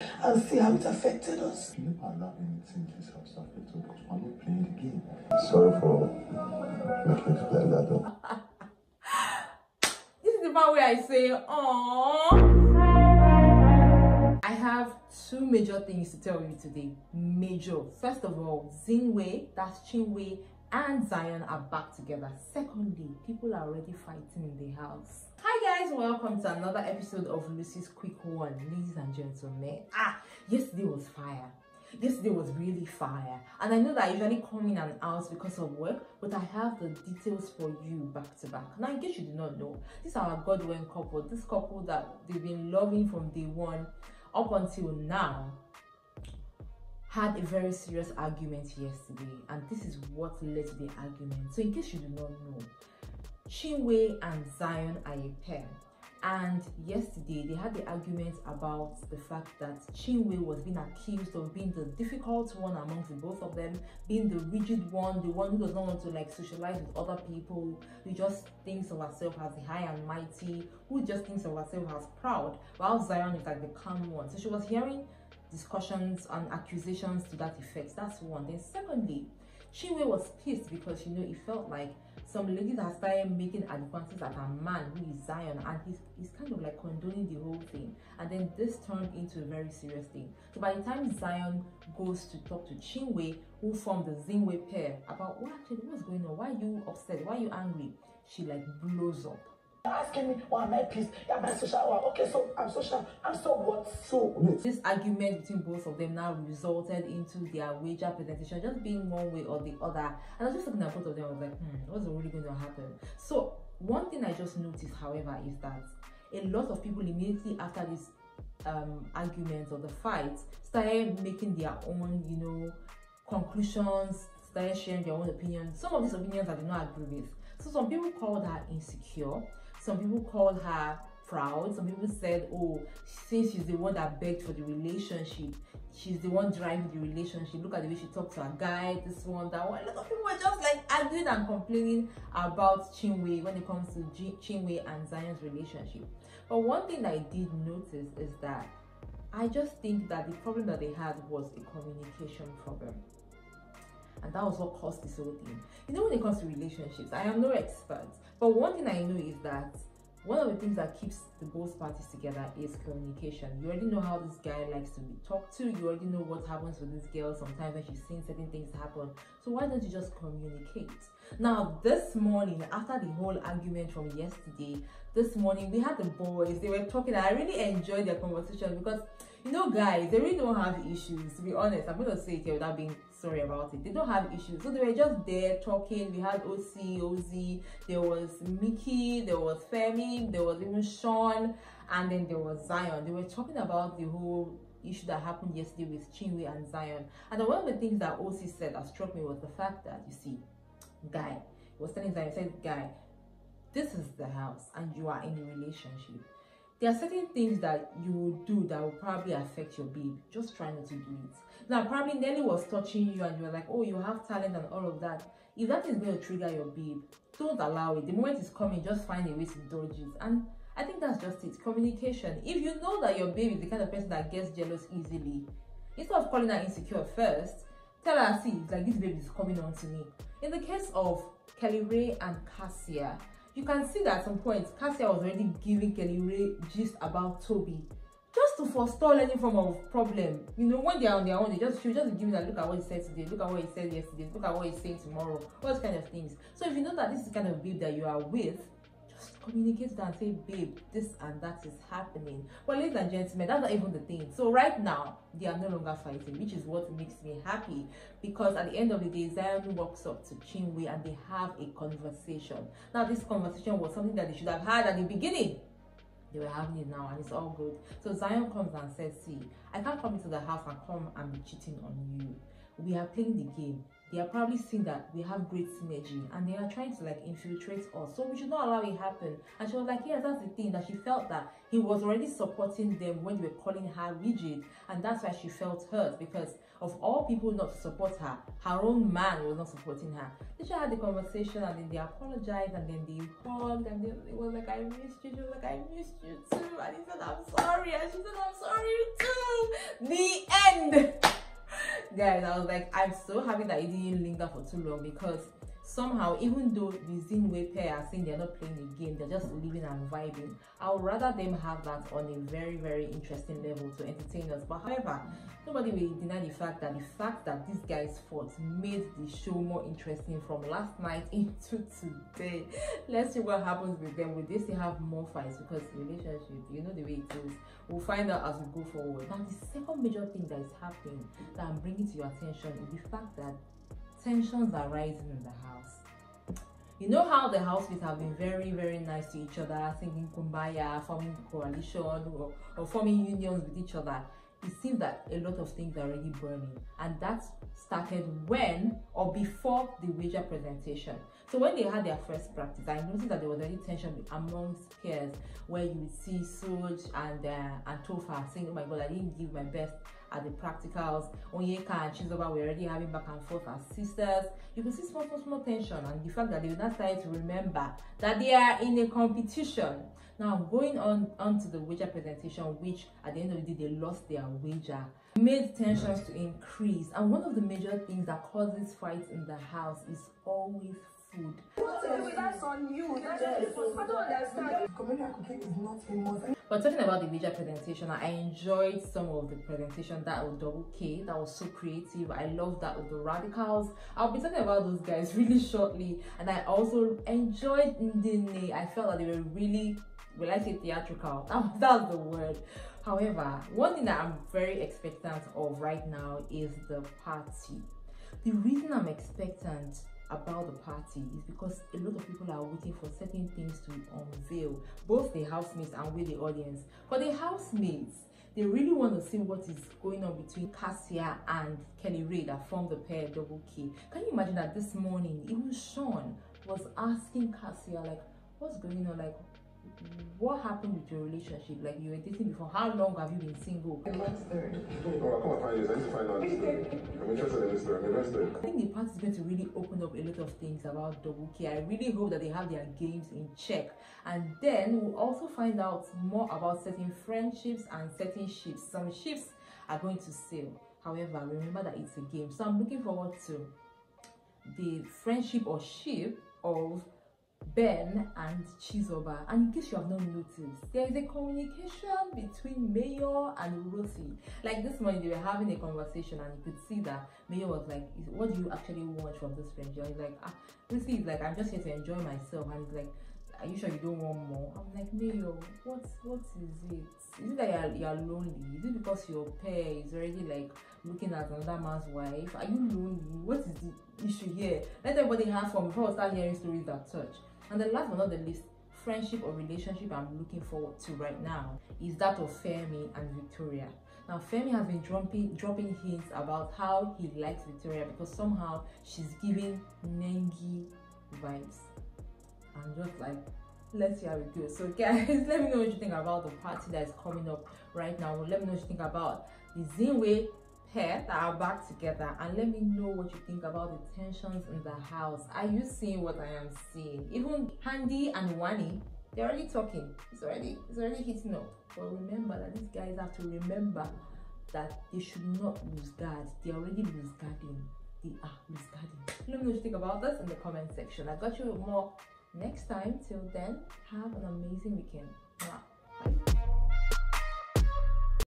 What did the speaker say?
and see how it affected us. You never allow anything this house to affect us because we're not playing the game. Sorry for making you feel like that though. this is the part where I say, "Oh." I have two major things to tell you today. Major. First of all, Zinwe, that's Chinwe, and Zion are back together. Secondly, people are already fighting in the house. Hi guys, welcome to another episode of Lucy's Quick One. Ladies and gentlemen, ah, yesterday was fire. Yesterday was really fire, and I know that I usually come in and out because of work, but I have the details for you back to back. Now, in case you do not know, this is our Godwin couple. This couple that they've been loving from day one up until now had a very serious argument yesterday, and this is what led to the argument. So, in case you do not know, Chinwe and Zion are a pair. And yesterday they had the argument about the fact that Chinwe was being accused of being the difficult one amongst the both of them, being the rigid one, the one who does not want to like socialize with other people, who just thinks of herself as the high and mighty, who just thinks of herself as proud, while Zion is like the calm one. So she was hearing discussions and accusations to that effect. That's one. Then secondly, Chinwe was pissed because you know it felt like some ladies have started making advances at a man who is Zion and he's, he's kind of like condoning the whole thing. And then this turned into a very serious thing. So by the time Zion goes to talk to Chinwe, who formed the Zinwe pair, about what actually what's going on, why are you upset, why are you angry, she like blows up. Asking me why am I pissed? Am I social? Well, okay, so I'm social. I'm so what? So This argument between both of them now resulted into their wager presentation just being one way or the other. And I was just looking at both of them, I was like, hmm, what's really going to happen? So one thing I just noticed, however, is that a lot of people immediately after this um, argument or the fight started making their own, you know, conclusions, started sharing their own opinions. Some of these opinions I do not agree with. So some people call that insecure. Some people call her proud. Some people said, oh, since she's the one that begged for the relationship, she's the one driving the relationship. Look at the way she talked to a guy, this one, that one. A lot of people were just like arguing and complaining about Chinwe when it comes to G- Chinwe and Zion's relationship. But one thing I did notice is that I just think that the problem that they had was a communication problem. And that was what caused this whole thing. You know, when it comes to relationships, I am no expert, but one thing I know is that one of the things that keeps the both parties together is communication. You already know how this guy likes to be talked to. You already know what happens with this girl sometimes when she's seen certain things happen. So why don't you just communicate? Now, this morning, after the whole argument from yesterday, this morning we had the boys. They were talking. I really enjoyed their conversation because you know, guys, they really don't have issues. To be honest, I'm gonna say it here without being sorry about it. They don't have issues. So they were just there talking. We had Ocee, Ozee, there was Mickey, there was Femi, there was even Shaun, and then there was Zion. They were talking about the whole issue that happened yesterday with Chinwe and Zion. And one of the things that Ocee said that struck me was the fact that you see, guy was telling Zion, said, guy, this is the house and you are in a relationship there are certain things that you will do that will probably affect your babe. Just try not to do it. Now, probably Nelly was touching you and you were like, oh, you have talent and all of that. If that is going to trigger your babe, don't allow it. The moment it's coming, just find a way to dodge it. And I think that's just it. Communication. If you know that your babe is the kind of person that gets jealous easily, instead of calling her insecure first, tell her, see, like this baby is coming on to me. In the case of Kellyrae and Kassia, you can see that at some point Kassia was already giving Kellyrae gist about Toby just to forestall any form of problem. You know, when they're on their own, they just she'll just give that look at what he said today, look at what he said yesterday, look at what he's saying tomorrow, all those kind of things. So if you know that this is the kind of babe that you are with, communicate and say, babe, this and that is happening. Well, ladies and gentlemen, that's not even the thing. So right now, they are no longer fighting, which is what makes me happy because at the end of the day, Zion walks up to Chinwe and they have a conversation. Now, this conversation was something that they should have had at the beginning. They were having it now and it's all good. So Zion comes and says, see, I can't come into the house and come and be cheating on you. We are playing the game. They are probably seeing that we have great synergy and they are trying to like infiltrate us. So we should not allow it happen. And she was like, Yes, that's the thing that she felt that he was already supporting them when they were calling her rigid. And that's why she felt hurt because of all people not to support her, her own man was not supporting her. She had the conversation and then they apologized and then they hugged and then it was like, I missed you. She was like, I missed you too. And he said, I'm sorry. And she said, I'm sorry too. The end. Guys, I was like, I'm so happy that it didn't linger for too long because somehow, even though the Zinwe pair are saying they're not playing the game, they're just living and vibing, I would rather them have that on a very, very interesting level to entertain us. But however, nobody will deny the fact that the fact that these guys fought made the show more interesting from last night into today. Let's see what happens with them. Will they still have more fights? Because relationship, you know the way it is. We'll find out as we go forward. Now, the second major thing that is happening that I'm bringing to your attention is the fact that tensions are rising in the house. You know how the housemates have been very, very nice to each other, singing kumbaya, forming coalition, or, or forming unions with each other. It seems that a lot of things are already burning, and that started when or before the wager presentation. So when they had their first practice, I noticed that there was already tension amongst peers, where you would see Sooj and uh, and Topher saying, "Oh my God, I didn't give my best." At the practicals. Onyeka and Chizoba were already having back and forth as sisters. You can see small, small, small tension and the fact that they were not starting to remember that they are in a competition. Now, going on onto the wager presentation, which at the end of the day they lost their wager, made tensions to increase. And one of the major things that causes fights in the house is always food. But talking about the video presentation, I enjoyed some of the presentation that was double K, that was so creative. I love that with the radicals. I'll be talking about those guys really shortly. And I also enjoyed Ndine. I felt that they were really, will I say theatrical? That, that's the word. However, one thing that I'm very expectant of right now is the party. The reason I'm expectant about the party is because a lot of people are waiting for certain things to unveil, both the housemates and with the audience. For the housemates, they really want to see what is going on between Kassia and Kellyrae that formed the pair double K. Can you imagine that this morning, even Shaun was asking Kassia, like, what's going on? Like, what happened with your relationship? Like you were dating before. How long have you been single? Oh, I can't find this. I need to find out this story. I'm interested in this story. I'm invested. I think the party is going to really open up a lot of things about Double K. I really hope that they have their games in check. And then we'll also find out more about certain friendships and certain ships. Some ships are going to sail. However, remember that it's a game. So I'm looking forward to the friendship or ship of Ben and Chizoba. And in case you have not noticed, there is a communication between Mayor and Rosie. Like this morning, they were having a conversation, and you could see that Mayor was like, "What do you actually want from this friendship?" He's like, "Ah, Rosie is like, I'm just here to enjoy myself," and he's like. Are you sure you don't want more? I'm like, Mayor, what what is it? Is it that you're, you're lonely? Is it because your pair is already like looking at another man's wife? Are you lonely? What is the issue here? Let everybody have fun before we start hearing stories that touch. And the last but not the least, friendship or relationship I'm looking forward to right now is that of Femi and Victoria. Now, Femi has been dropping, dropping hints about how he likes Victoria because somehow she's giving Nengi vibes. I'm just like, let's see how it goes. So, guys, let me know what you think about the party that is coming up right now. Let me know what you think about the Zinwe pair that are back together and let me know what you think about the tensions in the house. Are you seeing what i am seeing? Even Handi and Wanni they're already talking. It's already it's already hitting up. But remember that these guys have to remember that they should not lose guard. They're already lose guarding they are lose guarding let me know what you think about this in the comment section. I got you more next time. Till then have an amazing weekend. Bye